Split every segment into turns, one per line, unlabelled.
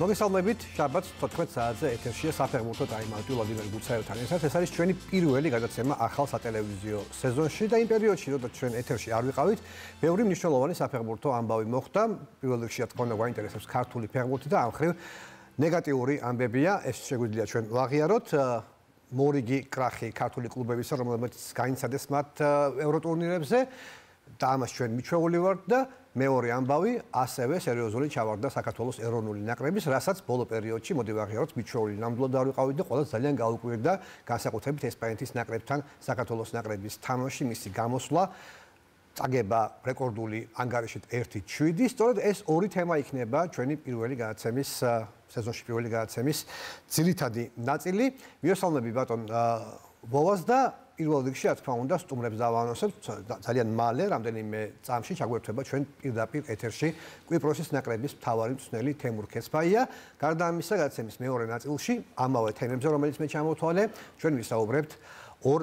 მოგესალმებით, შაბათს 14 საათზე ეთერშია საფეხბურთო ტაიმაუტი ვლადიმერ გუცაევთან. ეს არის ჩვენი პირველი გადაცემა ახალ სატელევიზიო სეზონში და იმ პერიოდში, როდესაც ჩვენ ეთერში არ ვიყავით, ბევრი მნიშვნელოვანი საფეხბურთო ამბავი მოხდა. პირველ რიგში, რა თქმა უნდა, გვაინტერესებს ქართული ფეხბურთი და ამ ხრივ ნეგატიური ამბებია, ეს შეგვიძლია ჩვენ ვაღიაროთ. მორიგი კრახი ქართული კლუბებისა, რომლებიც გაინცადეს მათ ევროტურნირებზე და ამას ჩვენ მიჩვეული ვართ და მეორე ამბავი ასევე სერიოზული ჩავარდა საქართველოს ეროვნული ნაკრების, რასაც ბოლო პერიოდში მოდი ვაღიაროთ მიჩვეული ნამდვილად არ ვიყავით და ყველა ძალიან გაუკვირდა განსაკუთრებით ესპანეთის ნაკრებთან საქართველოს ნაკრების თამაში, მისი გამოსვლა წაგება რეკორდული ანგარიშით 1-7. სწორედ ეს ორი თემა იქნება ჩვენი პირველი გადაცემის სეზონში პირველი გადაცემის ძირითადი ნაწილი. მიესალმები ბატონ ვოვას და პირველ რიგში რა თქმა უნდა სტუმრებს დავანონსებ ძალიან მალე რამდენიმე წამში ჩაგვერთვება ჩვენ პირდაპირ ეთერში კვიპროსის ნაკრების მთავარი მწვრთნელი თემურ ქესფაია. გარდა ამისა გაცემის მეორე ნაწილში ამავე თემებზე რომელიც მე ჩამოთვალე ჩვენ ვისაუბრებთ ორ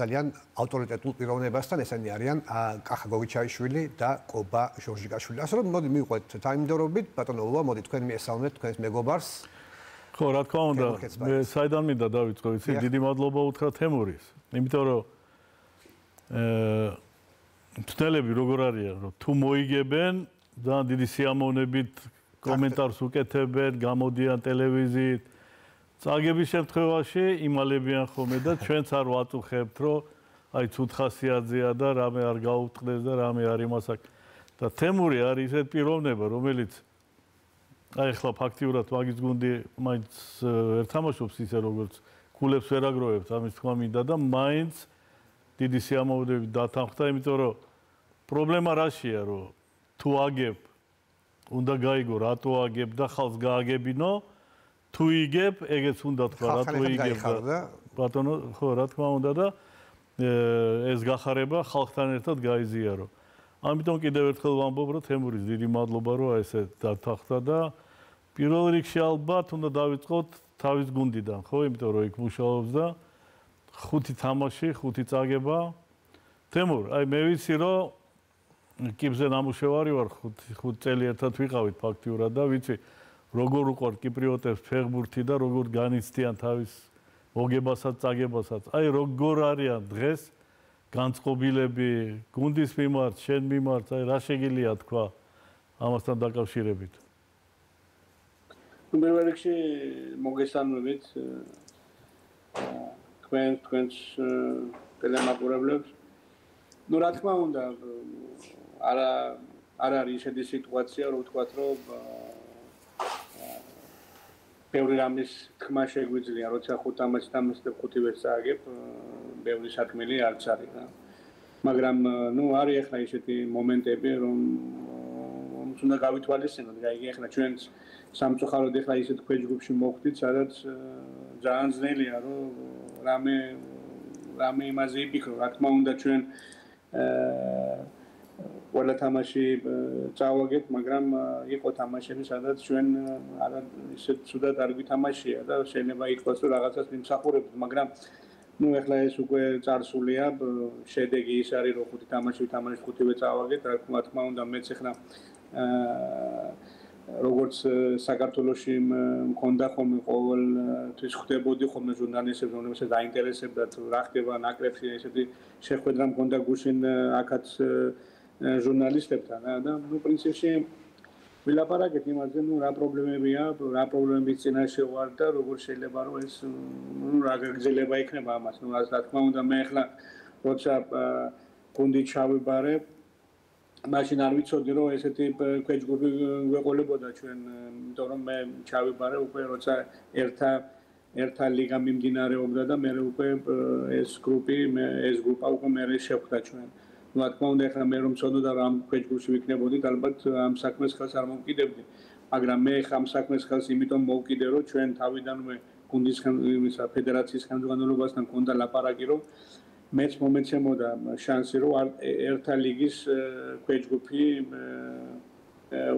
ძალიან ავტორიტეტულ პიროვნებასთან. ესენი არიან კახა გოგიჩაიშვილი და კობა ჟორჟიკაშვილი. ასე რომ მოდი მივყვეთ თაიმდერობით ბატონო ვა მოდი თქვენ მიესალმეთ თქვენს მეგობარს
ხო, რა თქმა უნდა, მე საიდან მინდა დავიწყო, იცი, დიდი მადლობა უთხრა თემურის. იმიტომ რომ აა თელები როგორ არიან, რომ თუ მოიგებენ, ძალიან დიდი სიამოვნებით კომენტარს უკეთებენ, გამოდიან ტელევიზიით. წაგების შემთხვევაში იმალებიან ხოლმე და ჩვენც არ ვაწუხებთ, რომ აი ცუდ ხასიათზეა და რამე არ გაუტყდეს და რამე არ იმას აქვს. და თემური არის ეს პიროვნება, რომელიც აი ახლა ფაქტიურად მაგის გუნდი მაინც ერთამაშობს ისე როგორც კულებს ვერ აგროვებთ ამის თქმა მინდა და მაინც დიდი სიამოვნებით დათანხმდა იმიტომ რომ პრობლემა რაშია რომ თუ აგებ უნდა გაიგო რატო აგებ და ხალხს გააგებინო თუ იგებ ეგეც უნდა თქვა რატო იგებ და ბატონო ხო რა თქმა უნდა და ეს გახარება ხალხთან ერთად გაიზიარო ამიტომ კიდევ ერთხელ ვამბობ, რომ თემურის დიდი მადლობა, რომ ესე დათახდა და პირველ რიგში ალბათ უნდა დავიწყოთ თავის გუნდიდან, ხო? იმიტომ რომ იქ მუშაობს და ხუთი თამაში, ხუთი წაგება. თემურ, აი მე ვიცი, რომ კიბზე ნამუშევარი ვარ, ხუთი ხუთი წელი ერთად ვიყავით ფაქტიურად და ვიცი როგორ უყვარ კიპრიოტებს ფეხბურთი და როგორ განიცდიან თავის მოგებასაც, წაგებასაც. აი როგორ არიან დღეს განწყობილები გუნდის მიმართ, შენ მიმართ, აი რა შეგიძლია თქვა ამასთან დაკავშირებით?
პირველ რიგში მოგესალმებით თქვენ თქვენს ტელემაყურებლებს. ну, რა თქმა უნდა, არა არ არის ისეთი სიტუაცია, რომ ვთქვათ, რომ ბევრი რამის თქმა შეგვიძლია, როცა ხუთამაც დამესტებ ხუთივე წააგებ, ბევრი საქმელი არც არის რა. მაგრამ ნუ არის ახლა ისეთი მომენტები რომ რომ უნდა გავითვალისწინოთ, გაიგე ახლა ჩვენც სამწუხაროდ ახლა ისეთ ქვეჯგუფში მოხვდით, სადაც ძალიან ძნელია რომ რამე რამე იმაზე იფიქრო, რა თქმა უნდა ჩვენ აა ყველა თამაში წავაგეთ, მაგრამ იყო თამაშები, სადაც ჩვენ არა ისეთ ცუდად არ გვითამაშია და შეიძლება ითქვას რომ რაღაცას მიმსახურებთ, მაგრამ ну ეხლა ეს უკვე წარსულია შედეგი ის არის რომ ხუთი თამაში თამაში ხუთივე წავაგეთ რა თქმა უნდა მეც ეხლა აა როგორც საქართველოსში მქონდა ხოლმე ყოველ თვის ხდებოდი ხოლმე ჟურნალისტებს რომელსაც დაინტერესებდა რა ხდება ნაკრებში ესეთი შეხვედრა მქონდა გუშინ აქაც ჟურნალისტებთან და ნუ პრინციპში ვილაპარაკეთ იმაზე, ნუ რა პრობლემებია, რა პრობლემების წინაშე ვარ და როგორ შეიძლება რომ ეს ნუ რა გაგზელება იქნება ამას. ნუ რა თქმა უნდა მე ახლა როცა გუნდი ჩავიბარე, მაშინ არ ვიცოდი რომ ესეთი ქვეჯგუფი გვეყოლებოდა ჩვენ, იმიტომ რომ მე ჩავიბარე უკვე როცა ერთა ერთა ლიგა მიმდინარეობდა და მე უკვე ეს გრუპი, ეს გრუპა უკვე მე შეხვდა ჩვენ. რა თქმა უნდა, ახლა მე რომ წოდო და რამ ქვეჯგურში ვიქნებოდი, ალბათ ამ საქმეს ხელს არ მომკიდებდი. მაგრამ მე ხა ამ საქმეს ხელს იმიტომ მოვკიდე, რომ ჩვენ თავიდანვე გუნდის იმისა ფედერაციის ხელმძღვანელობასთან კონდა ლაპარაკი, რომ მეც მომეცემოდა შანსი, რომ ერთა ლიგის ქვეჯგუფი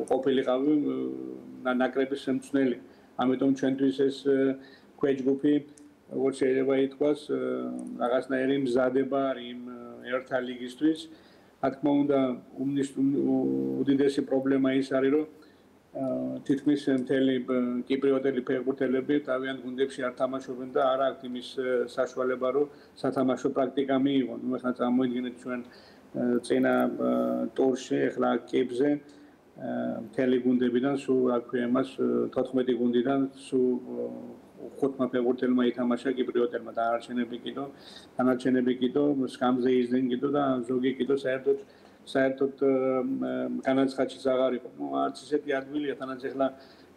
ყოფილიყავი ნაკრების შემცვლელი. ამიტომ ჩვენთვის ეს ქვეჯგუფი როგორც შეიძლება ითქვას, რაღაცნაირი მზადება არის იმ ერთა ლიგისთვის. რა თქმა უნდა, უდიდესი პრობლემა ის არის, რომ თითქმის მთელი კიპრიოტელი ფეხბურთელები თავიანთ გუნდებში არ თამაშობენ და არ აქვს იმის საშუალება რომ სათამაშო პრაქტიკა მიიღონ. ნუ ახლა წარმოიდგინეთ ჩვენ წინა ტურში ახლა კიბზე მთელი გუნდებიდან სულ რა ქვია მას 14 გუნდიდან სულ ხუთმა ფეხბურთელმა ითამაშა კიპრიოტელმა და არჩენები კიდო დანარჩენები კიდო სკამზე იზნენ კიდო და ზოგი კიდო საერთოდ საერთოდ განაცხადში აღარ იყო. ნუ არც ისეთი ადგილია, თანაც ახლა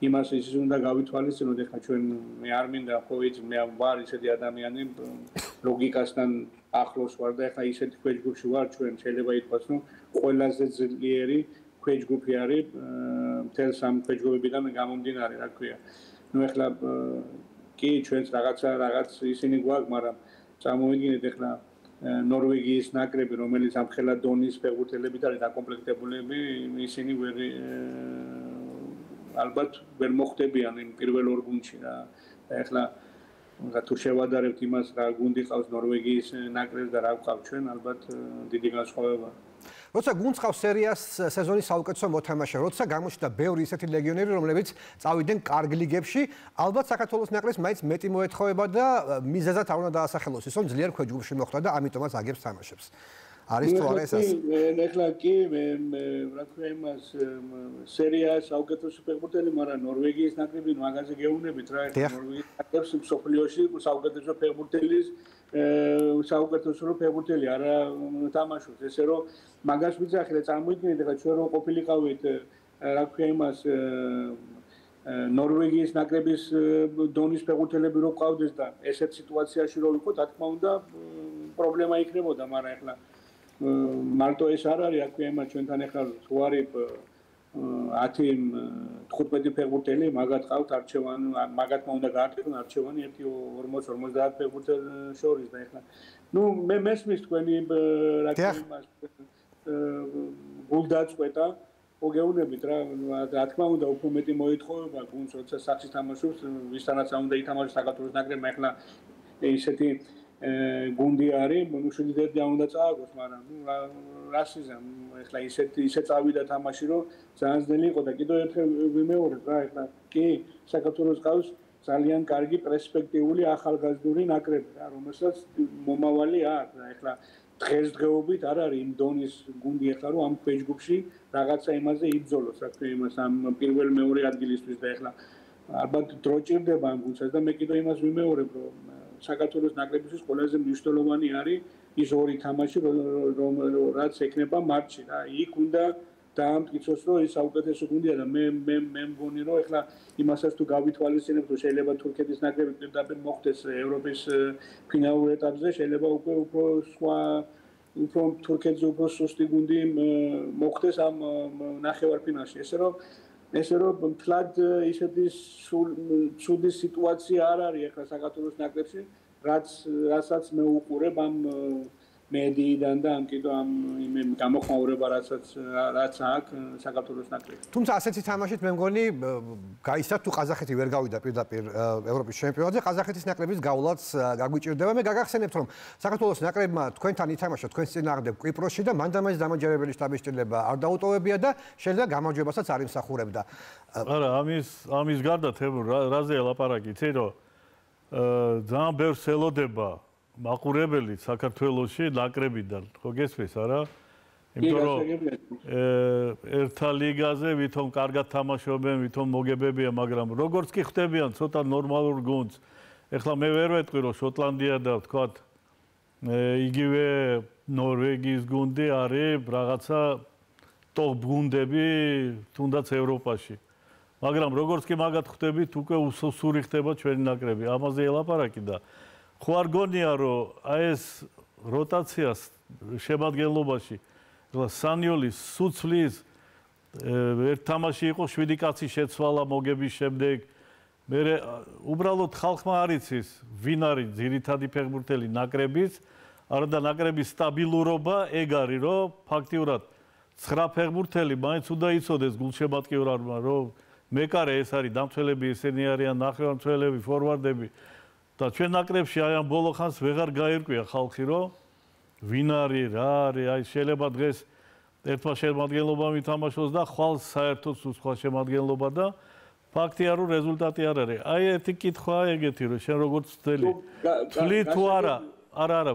იმას ის უნდა გავითვალისწინოთ, ახლა ჩვენ მე არ მინდა ხო იცი მე ვარ ისეთი ადამიანი ლოგიკასთან ახლოს ვარ და ახლა ისეთი ქვეჯგუფში ვარ ჩვენ შეიძლება ითქვას, რომ ყველაზე ძლიერი ქვეჯგუფი არის მთელ სამ ქვეჯგუფებიდან გამომდინარე, რა ქვია. ნუ ახლა კი ჩვენს რაღაცა რაღაც ისინი გვაქვს, მაგრამ წამოვიდგინეთ ახლა ნორვეგიის ნაკრები, რომელიც ამხელა დონის ფეხბურთელებით არის დაკომპლექტებული, ისინი ვერ ალბათ ვერ მოხდებიან იმ პირველ ორ გუნდში რა. და ეხლა რა თუ შევადარებთ იმას რა გუნდი ყავს ნორვეგიის ნაკრებს და რა ყავს ჩვენ, ალბათ დიდი განსხვავებაა.
როცა გუნცხავს სერიას სეზონის საუკეთესო მოთამაშე, როცა გამოჩნდა ბევრი ისეთი ლეგიონერი, რომლებიც წავიდნენ კარგ ლიგებში, ალბათ საქართველოს ნაკრებს მაინც მეტი მოეთხოვება და მიზეზად არ უნდა დაასახელოს ის, რომ ძლიერ ქვეჯგუფში მოხვდა და ამიტომაც აგებს თამაშებს. არის თუ არა ესას?
ეხლა კი მე რა ქვია იმას სერიას საუკეთესო ფეხბურთელი, მაგრამ ნორვეგიის ნაკრები მაგაზე გეუბნებით რა, ნორვეგიის ნაკრებს სოფლიოში საუკეთესო ფეხბურთელის საუკეთესო რომ ფეხბურთელი არ თამაშობს, ესე რომ მაგას ვიძახი და წარმოიდგინეთ ახლა ჩვენ რომ ყოფილიყავით რა ქვია იმას ნორვეგიის ნაკრების დონის ფეხბურთელები რო ყავდეს და ესეთ სიტუაციაში რო ვიყო, რა თქმა უნდა, პრობლემა იქნებოდა, მაგრამ ახლა მარტო ეს არ არის, რა ქვია, იმას ჩვენთან ახლა ზღვარი 10 15 ფეხბურთელი მაგათ ყავთ არჩევან მაგათმა უნდა გააკეთონ არჩევანი 1 40 50 ფეხბურთელ შორის და ეხლა. ну მე მესმის თქვენი რა თქმა უნდა გულდაწყვეტა მოგეუნებით რა რა თქმა უნდა უფრო მეტი მოითხოვება გუნდს როცა სახში თამაშობს ვისთანაც უნდა ითამაშოს საქართველოს ნაკრებმა ეხლა ისეთი გუნდი არის, ნუ შეიძლება უნდა წააგოს, მაგრამ ნუ რასიზა, ეხლა ისეთ ისე წავიდა თამაში, რომ ძალიან ძნელი იყო და კიდევ ერთხელ ვიმეორებ რა, ეხლა კი, საქართველოს ყავს ძალიან კარგი პერსპექტიული ახალგაზრდული ნაკრები რა, რომელსაც მომავალი აქვს რა, ეხლა დღესდღეობით არ არის იმ დონის გუნდი ეხლა რომ ამ ფეჯგუფში რაღაცა იმაზე იბძოლოს, რა თქმა უნდა, ამ პირველ მეორე ადგილისთვის და ეხლა ალბათ დრო ჭირდება ამ გუნდსაც და მე კიდევ იმას ვიმეორებ, რომ საქართველოს ნაკრებისთვის ყველაზე მნიშვნელოვანი არის ის ორი თამაში რომ რაც ეკნება მარტში რა. იქ უნდა დაამტკიცოს რომ ის საუკეთესო გუნდია და მე მე მე მგონი რომ ეხლა იმასაც თუ გავითვალისწინებთ რომ შეიძლება თურქეთის ნაკრები პირდაპირ მოხვდეს ევროპის ფინალურ ეტაპზე შეიძლება უკვე უფრო სხვა უფრო თურქეთზე უფრო სუსტი გუნდი მოხვდეს ამ ნახევარფინალში. ესე რომ ესე რომ თლად ისეთი სული სიტუაცია არ არის ახლა საქართველოს ნაკრებში რაც რასაც მე უყურებ ამ მედიიდან და ამ კიდო ამ იმ გამოხმაურება რასაც რაც აქვს საქართველოს ნაკრებში.
თუმცა ასეთი თამაშით მე მგონი გაიცა თუ ყაზახეთი ვერ გავიდა პირდაპირ ევროპის ჩემპიონატზე, ყაზახეთის ნაკრების გავლაც გაგვიჭირდება. მე გაგახსენებთ რომ საქართველოს ნაკრებმა თქვენთან ითამაშა თქვენს წინააღმდეგ კვიპროსში და მანდამაის დამაჯერებელი შტაბის ჭრილება არ დაუტოვებია და შეიძლება გამარჯვებასაც არ იმსახურებდა.
არა, ამის ამის გარდა თემურ რაზე ლაპარაკი, იცი რომ ძალიან ბევრს ელოდება მაყურებელი საქართველოსში ნაკრებიდან. ხო გესმის არა? იმიტომ რომ ერთა ლიგაზე ვითომ კარგად თამაშობენ ვითომ მოგებებია მაგრამ როგორც კი ხვდებიან ცოტა ნორმალურ გუნდს. ეხლა მე ვერ ვეტყვი რომ შოტლანდია და ვთქვათ იგივე ნორვეგიის გუნდი არის რაღაცა ტოპ გუნდები თუნდაც ევროპაში. მაგრამ როგორც კი მაგათ ხვდებით უკვე უსუსური ხდება ჩვენი ნაკრები. ამაზე ელაპარაკი და ხო არ გონია რომ აი ეს როტაციას შემადგენლობაში სანიოლის სუცვლის ერთ თამაში იყო 7 კაცი შეცვალა მოგების შემდეგ. მე უბრალოდ ხალხმა არ იცის ვინ არის ძირითადი ფეხბურთელი ნაკრების. არა და ნაკრების სტაბილურობა ეგ არის რომ ფაქტიურად 9 ფეხბურთელი მაინც უნდა იცოდეს გულშემატკივრებმა რომ მეკარე ეს არის დამცველები ესენი არიან ნახევარმცველები ფორვარდები და ჩვენ ნაკრებში აი ამ ბოლო ხანს ვეღარ გაირკვია ხალხი რომ ვინ არის რა არის აი შეიძლება დღეს ერთმა შემადგენლობამ ითამაშოს და ხვალ საერთოდ სხვა შემადგენლობა და ფაქტია რომ რეზულტატი არ არის. აი ერთი კითხვაა ეგეთი რომ შენ როგორც ვთელი თვლი თუ არა არა არა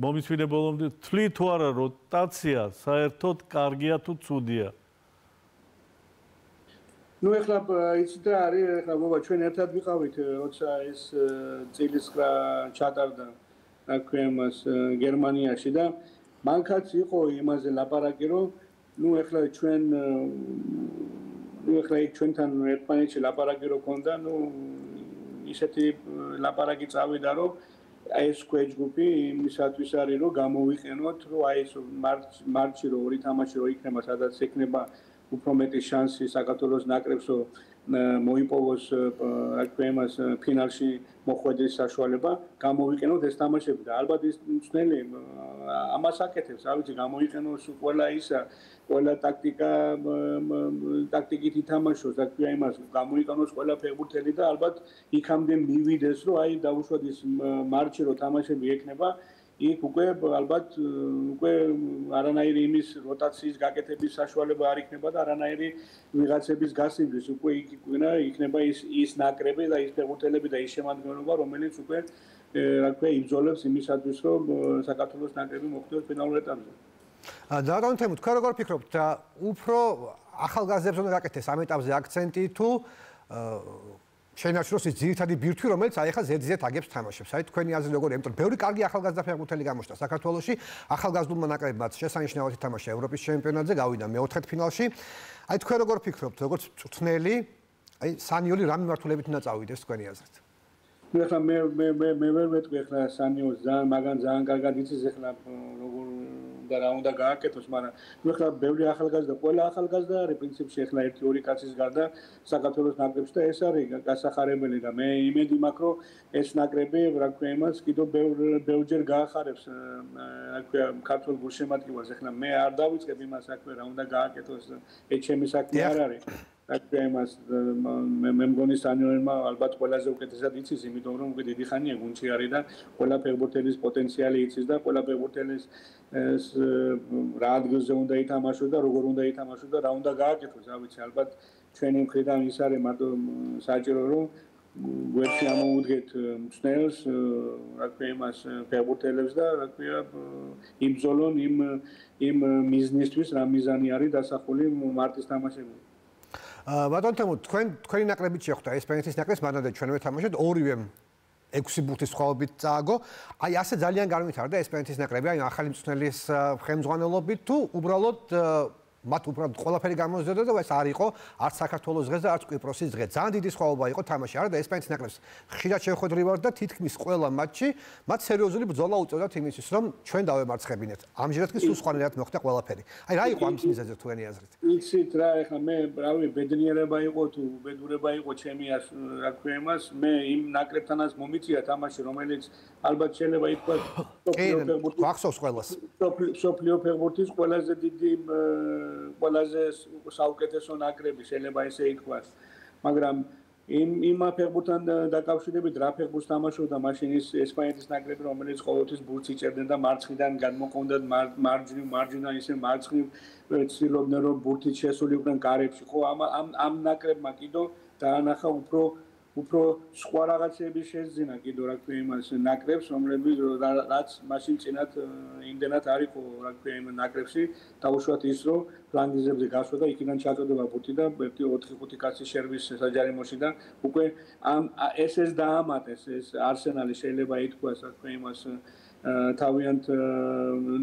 მომისვინე ბოლომდე თვლი თუ არა როტაცია საერთოდ კარგია თუ ცუდია?
ну ეხლა იცით რა არის ეხლა ბობა ჩვენ ერთად ვიყავით როცა ეს წილისკრა ჩატარდა რა ქვია მას გერმანიაში და მანქაც იყო იმაზე ლაპარაკი რომ ну ეხლა ჩვენ ну ეხლა ჩვენთან ერთმანეთში ლაპარაკი რო ქონდა ну ისეთი ლაპარაკი წავიდა რომ აი ეს ქვეჯგუფი იმისათვის არის რომ გამოვიყენოთ რომ აი ეს მარტში რო ორი თამაში რო იქნება სადაც ექნება უფრო მეტი შანსი საქართველოს ნაკრებს მოიპოვოს რა ქვია იმას ფინალში მოხვედრის საშუალება გამოვიყენოთ ეს თამაშები და ალბათ ის მცნელი ამას აკეთებს რა ვიცი გამოიყენოს ყველა ისა ყველა ტაქტიკა ტაქტიკით ითამაშოს რა ქვია იმას გამოიყენოს ყველა ფეხბურთელი და ალბათ იქამდე მივიდეს რომ აი დაუშვათ ის მარჩი რო თამაშები ექნება იქ უკვე ალბათ უკვე არანაირი იმის როტაციის გაკეთების საშუალება არ იქნება და არანაირი ვიღაცების გასინჯვის უკვე იქ იქნება იქნება ის ის ნაკრები და ის ფეხბურთელები და ის შემადგენლობა რომელიც უკვე რა ქვია იბრძოლებს იმისათვის რომ საქართველოს ნაკრები მოხვდეს ფინალურ ეტაპზე.
და რა თქმა უნდა თქვენ როგორ ფიქრობთ უფრო ახალგაზრდებს უნდა გაკეთდეს ამ ეტაპზე აქცენტი თუ შეინარჩუნოს ის ძირითადი ბირთვი, რომელიც აი ახლა ზედიზედ აგებს თამაშებს. აი თქვენი აზრი როგორია? იმიტომ რომ ბევრი კარგი ახალგაზრდა ფეხბურთელი გამოჩნდა საქართველოში. ახალგაზრდულმა ნაკრებმაც შესანიშნავად ითამაშა ევროპის ჩემპიონატზე, გავიდა მეოთხედ ფინალში. აი თქვენ როგორ ფიქრობთ, როგორც წვრთნელი, აი სანიოლი რა მიმართულებით უნდა წავიდეს თქვენი აზრით?
ნუ ახლა მე მე მე მე ვერ მეტყვი ახლა სანიოლს ძალიან მაგან ძალიან კარგად იცის ახლა როგორ და რა უნდა გააკეთოს, მაგრამ ნუ ახლა ბევრი ახალგაზრდა, ყველა ახალგაზრდა არის პრინციპში ახლა 1-2 კაცის გარდა საქართველოს ნაკრებში და ეს არის გასახარებელი და მე იმედი მაქვს, რომ ეს ნაკრები, რა ქვია იმას, კიდევ ბევრ ბევრჯერ გაახარებს, რა ქვია, ქართულ გულშემატკივარს. ახლა მე არ დავიწყებ იმას, რა ქვია, რა უნდა გააკეთოს, ეს ჩემი საქმე არ არის. აკეთე იმას მე მე მგონი სანიორმა ალბათ ყველაზე უკეთესად იცის იმიტომ რომ უკვე დიდი ხანია გუნჩი არის და ყველა ფეხბურთელის პოტენციალი იცის და ყველა ფეხბურთელის რა ადგილზე უნდა ითამაშოს და როგორ უნდა ითამაშოს და რა უნდა გააკეთოს. რა ვიცი ალბათ ჩვენი მხრიდან ის არის მარტო საჭირო რომ გვერდში ამოუდგეთ მწნელს რა ქვია იმას ფეხბურთელებს და რა ქვია იმძოლონ იმ იმ მიზნისთვის რა მიზანი არის დასახული მარტის თამაშებში
ბატონ თემო თქვენ თქვენი ნაკრებით შეხვდა ესპანეთის ნაკრებს მანამდე ჩვენვე თამაშეთ ორივე 6 ბურთის სხვაობით წააგო. აი ასე ძალიან გარმითარდა ესპანეთის ნაკრები, აი ახალი მწვრთნელის ხელმძღვანელობით თუ უბრალოდ მათ უბრალოდ ყველაფერი გამოზრდა და ეს არ იყო არც საქართველოს დღე და არც კვიპროსის დღე. ძალიან დიდი სხვაობა იყო თამაში, არა და ესპანეთის ნაკრებს ხშირად შეხვედრივარ და თითქმის ყველა მატჩი მათ სერიოზული ბრძოლა უწევდათ იმისთვის, რომ ჩვენ დავემარცხებინეთ. ამჟამად კი სულ სხვანაირად მოხდა ყველაფერი. აი რა იყო ამის მიზეზი თქვენი აზრით?
იცით რა, ეხლა მე რავი ბედნიერება იყო თუ ბედურება იყო ჩემი რა ქვია იმას, მე იმ ნაკრებთანაც მომიწია თამაში, რომელიც ალბათ შეიძლება ითქვას
სოფლიო ფეხბურთის
ახსოვს ყველას. სოფლიო ფეხბურთის ყველაზე დიდი ყველაზე საუკეთესო ნაკრები შეიძლება ესე ითქვას. მაგრამ იმ იმ ფეხბურთთან დაკავშირებით რა ფეხბურთს თამაშობდა მაშინ ის ესპანეთის ნაკრები რომელიც ყოველთვის ბურთს იჭერდნენ და მარცხიდან გადმოყონდათ მარჯვნივ მარჯვნა ისე მარცხნივ ცდილობდნენ რომ ბურთი შესულიყვნენ კარებში ხო ამ ამ ამ ნაკრებმა კიდო დაანახა უფრო უფრო სხვა რაღაცები შეძინა კიდო რა ქვია იმას ნაკრებს რომლებიც რაც მაშინ წინათ იმდენად არისო რა ქვია იმ ნაკრებში დაუშვათ ის რომ ფლანგიზებზე გასვა და იქიდან ჩაწოდება ბუთი და ერთი 4-5 კაცი შერვის საჯარიმოში და უკვე ამ ეს ეს დაამატეს ეს არსენალი შეიძლება ითქვას რა ქვია იმას თავიანთ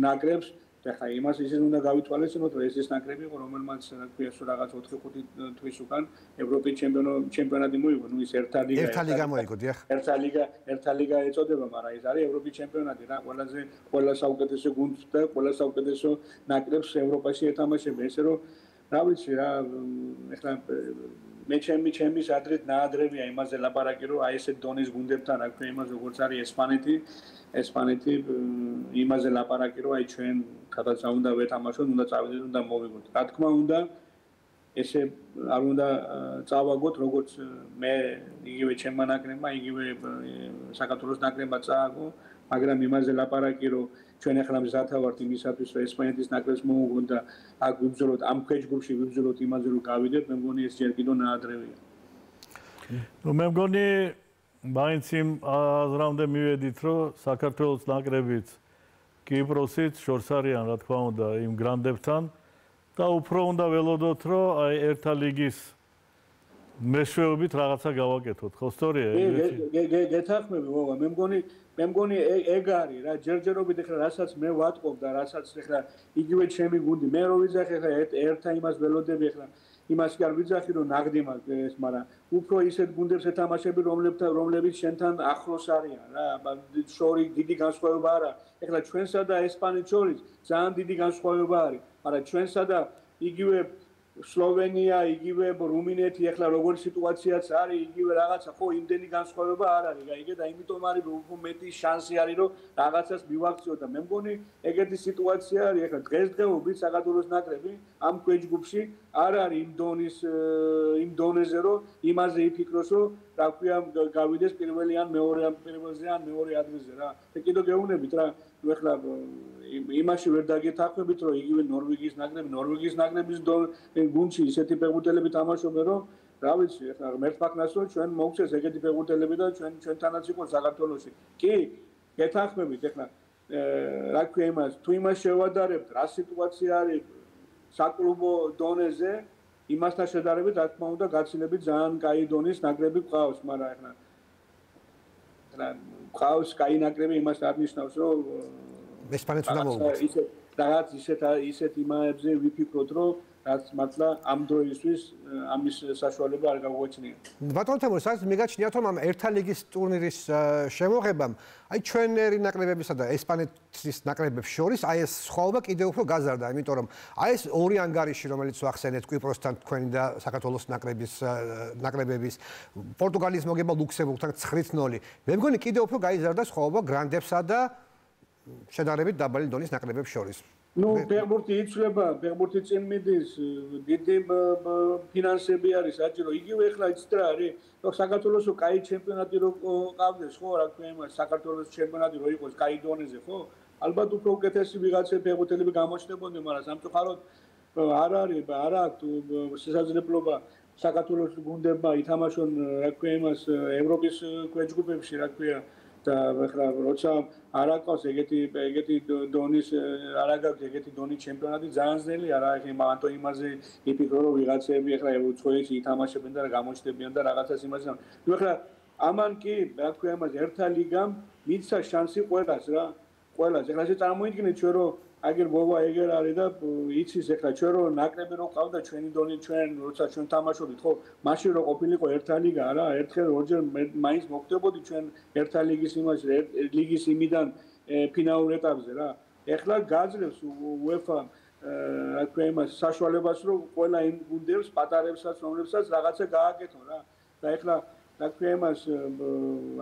ნაკრებს და ხა იმას ისე უნდა გავითვალისწინოთ რომ ეს ის ნაკრები იყო რომელმაც რა ქვია სულ რაღაც 4-5 თვის უკან ევროპის ჩემპიონო ჩემპიონატი მოიგო. ნუ ის ერთა ლიგა
ერთა ლიგა მოიგო დიახ.
ერთა ლიგა ერთა ლიგა ეწოდება მაგრამ ეს არის ევროპის ჩემპიონატი რა. ყველაზე ყველა საუკეთესო გუნდს და ყველა საუკეთესო ნაკრებს ევროპაში ეთამაშება ესე რომ რა ვიცი რა ეხლა მე ჩემი ჩემის ადრეთ ნაადრევია იმაზე ლაპარაკი რომ აი ესე დონის გუნდებთან რა ქვია იმას როგორც არის ესპანეთი ესპანეთი იმაზე ლაპარაკი რომ აი ჩვენ სადაც უნდა ვეთამაშოთ, უნდა წავიდეთ, უნდა მოვიგოთ. რა თქმა უნდა, ესე არ უნდა წავაგოთ, როგორც მე იგივე ჩემმა ნაკრებმა, იგივე საქართველოს ნაკრებმა წააგო, მაგრამ იმაზე ლაპარაკი რომ ჩვენ ახლა მზათა ვართ იმისათვის რომ ესპანეთის ნაკრებს მოუგონდა აქ ვიბრძოლოთ ამ ქვეჯგრუპში ვიბრძოლოთ იმაზე რომ გავიდეთ მე მგონი ეს ჯერ კიდევ ნაადრევია.
ნუ მე მგონი მაინც იმ აზრამდე მივედით რომ საქართველოს ნაკრებიც კიპროსიც შორს არიან რა თქმა უნდა იმ გრანდებთან და უფრო უნდა ველოდოთ რომ აი ერთა ლიგის მეშვეობით რაღაცა გავაკეთოთ. ხო სწორია
ეგ გეთახმები ვოღა მე მგონი მე მგონი ეგ არის რა ჯერჯერობით ეხლა რასაც მე ვატყობ და რასაც ეხლა იგივე ჩემი გუნდი მე რო ვიძახე ეხლა ერთა იმას ველოდები ეხლა იმას კი არ ვიძახი რომ ნაღდი მაქვს ეს მაგრამ უფრო ისეთ გუნდებს ეთამაშები რომლებთან რომლებიც შენთან ახლოს არიან რა შორი დიდი განსხვავება არა. ეხლა ჩვენსა და ესპანეთს შორის ძალიან დიდი განსხვავება არის მაგრამ ჩვენსა და იგივე სლოვენია, იგივე რუმინეთი, ახლა როგორი სიტუაციაც არის, იგივე რაღაცა, ხო, იმდენი განსხვავება არ არის, გაიგე და იმიტომ არის რომ უფრო მეტი შანსი არის რომ რაღაცას მივაქციო და მე მგონი ეგეთი სიტუაცია არის, ახლა დღესდღეობით საქართველოს ნაკრები ამ ქვეჯგუფში არ არის იმ დონის იმ დონეზე რომ იმაზე იფიქროს რომ რა ქვია გავიდეს პირველი ან მეორე ან პირველზე ან მეორე ადგილზე რა. და კიდევ გეუბნებით რა, ნუ ახლა იმაში ვერ დაგეთახმებით რომ იგივე ნორვეგიის ნაკრები ნორვეგიის ნაკრების გუნდში ისეთი ფეხბურთელები თამაშობენ რომ რა ვიცი ახლა მერტფაკნას რომ ჩვენ მოგცეს ეგეთი ფეხბურთელები და ჩვენ ჩვენთანაც იყო საქართველოსი. კი გეთახმებით ახლა რა ქვია იმას თუ იმას შევადარებთ რა სიტუაცია არის საკლუბო დონეზე იმასთან შედარებით რა თქმა უნდა გაცილებით ძალიან კაი დონის ნაკრები ყავს მაგრამ ახლა ახლა ყავს კაი ნაკრები იმას არ ნიშნავს რომ
ესპანეთს უნდა მოვუწევთ.
ისე რაღაც ისეთ ისეთ იმაებზე ვიფიქროთ, რომ რაც მართლა ამ დროისთვის ამის საშუალება არ გაგვეჩნია.
ბატონ თემური, სადაც მიგაჩნიათ რომ ამ ერთა ლიგის ტურნირის შემოღებამ, აი ჩვენერი ნაკრებებისა და ესპანეთის ნაკრებებს შორის აი ეს სხვაობა კიდევ უფრო გაზარდა, იმიტომ რომ აი ეს ორი ანგარიში, რომელიც ვახსენეთ კვიპროსთან თქვენი და საქართველოს ნაკრების ნაკრებების პორტუგალიის მოგება ლუქსემბურგთან 9-0. მე მგონი კიდევ უფრო გაიზარდა სხვაობა გრანდებსა და შედარებით დაბალი დონის ნაკრებებს შორის.
ნუ ფეხბურთი იცვლება, ფეხბურთი წინ მიდის, დიდი ფინანსები არის საჭირო. იგივე ახლა იცით რა არის? რომ საქართველოს კაი ჩემპიონატი რო ყავდეს, ხო, რა ქვია იმას, საქართველოს ჩემპიონატი რო იყოს კაი დონეზე, ხო? ალბათ უფრო უკეთესი ვიღაცა ფეხბურთელები გამოჩნდებოდნენ, მაგრამ სამწუხაროდ არ არის, არ აქვს შესაძლებლობა საქართველოს გუნდებმა ითამაშონ, რა ქვია იმას, ევროპის ქვეჯგუფებში, რა ქვია, და ახლა როცა არ აქვს ეგეთი ეგეთი დონის არ აქვს ეგეთი დონის ჩემპიონატი ძალიან ძნელი არა ახლა მანტო იმაზე იფიქრო რომ ვიღაცები ახლა უცხოეთში ითამაშებენ და გამოჩნდებიან და რაღაცას იმაზე ნუ ახლა ამან კი რა ქვია იმაზე ერთა ლიგამ მიცა შანსი ყველას რა ყველას. ახლა ეს წარმოიდგინეთ ჩვენ რომ აგერ ბობა ეგერ არის და იცის ახლა ჩვენ რო ნაკრები რო ყავდა ჩვენი დონი ჩვენ როცა ჩვენ თამაშობდით ხო მაშინ რო ყოფილიყო ერთა ლიგა რა ერთხელ ორჯერ მაინც მოხდებოდი ჩვენ ერთა ლიგის იმაში ლიგის იმიდან ფინალურ ეტაპზე რა. ახლა გაძლევს UEFA რა ქვია იმას საშუალებას რომ ყველა იმ გუნდებს პატარებსაც რომლებსაც რაღაცა გააკეთო რა. და ახლა რა ქვია იმას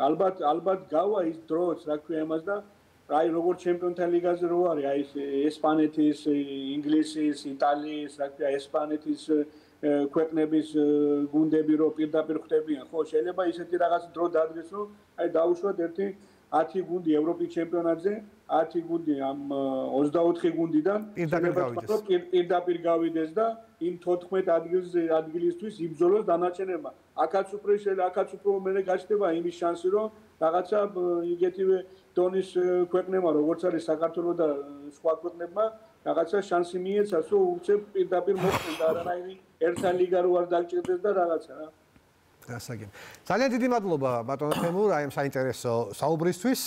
ალბათ ალბათ გავა ის დროც რა ქვია იმას და აი როგორ ჩემპიონთა ლიგაზე რო არის აი ესპანეთის, ინგლისის, იტალიის, რა ქვია ესპანეთის ქვეყნების გუნდები რო პირდაპირ ხვდებიან, ხო, შეიძლება ისეთი რაღაც დრო დადგეს, რომ აი დაუშვათ ერთი 10 გუნდი ევროპის ჩემპიონატზე, 10 გუნდი ამ 24 გუნდიდან პირდაპირ გავიდეს და იმ 14 ადგილზე ადგილისთვის იბრძოლოს დანარჩენებმა. აქაც უფრო შეიძლება, აქაც უფრო მე გაჩნდება იმის შანსი, რომ რაღაცა იგეთივე დონის ქვეყნებმა, როგორც არის საქართველოს და სხვა ქვეყნებმა, რაღაცა შანსი მიეცას, რომ უცებ პირდაპირ მოხდეს და არანაირი ერთა ლიგა რო არ დაგჭირდეს და რაღაცა რა.
გასაგებ. ძალიან დიდი მადლობა ბატონ თემურ აი ამ საინტერესო საუბრისთვის.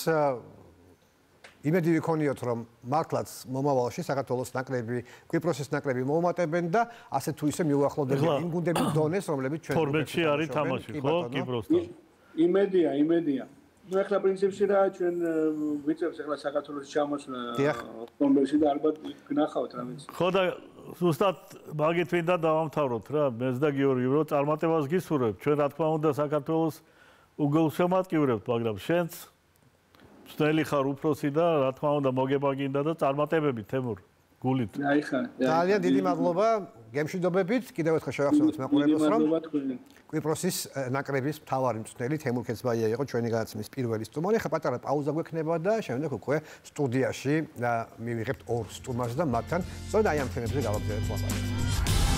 იმედი ვიქონიოთ რომ მართლაც მომავალში საქართველოს ნაკრები, კვიპროსის ნაკრები მოუმატებენ და ასე თუ ისე მიუახლოვდებიან იმ გუნდების დონეს, რომლებიც ჩვენ
ფორმეტში არის თამაში, ხო, კვიპროსთან.
იმედია, იმედია. Ну ახლა პრინციპში რა ჩვენ ვიწევს ახლა საქართველოს ჩამოსვლა კონვერსი და ალბათ გნახავთ რამეც
ხო და ზუსტად მაგით მინდა დავამთავროთ რა მეც და გიორგი რო წარმატებას გისურვებ. ჩვენ რა თქმა უნდა საქართველოს უგულს შემატკივრებთ მაგრამ შენც ძნელი ხარ უფროსი და რა თქმა უნდა მოგება გინდა და წარმატებები თემურ გულით.
აი ხა.
ძალიან დიდი მადლობა. გემშვიდობებით. კიდევ ერთხელ შევახსენოთ მაყურებელს, რომ კვიპროსის ნაკრების მთავარი მწვრთნელი თემურ ქეცბაია იყო ჩვენი გადაცემის პირველი სტუმარი. ხა პატარა პაუზა გვექნება და შემდეგ უკვე სტუდიაში მივიღებთ ორ სტუმარს და მათთან სწორედ აი ამ თემებზე გავაგზავნებთ ლაპარაკს.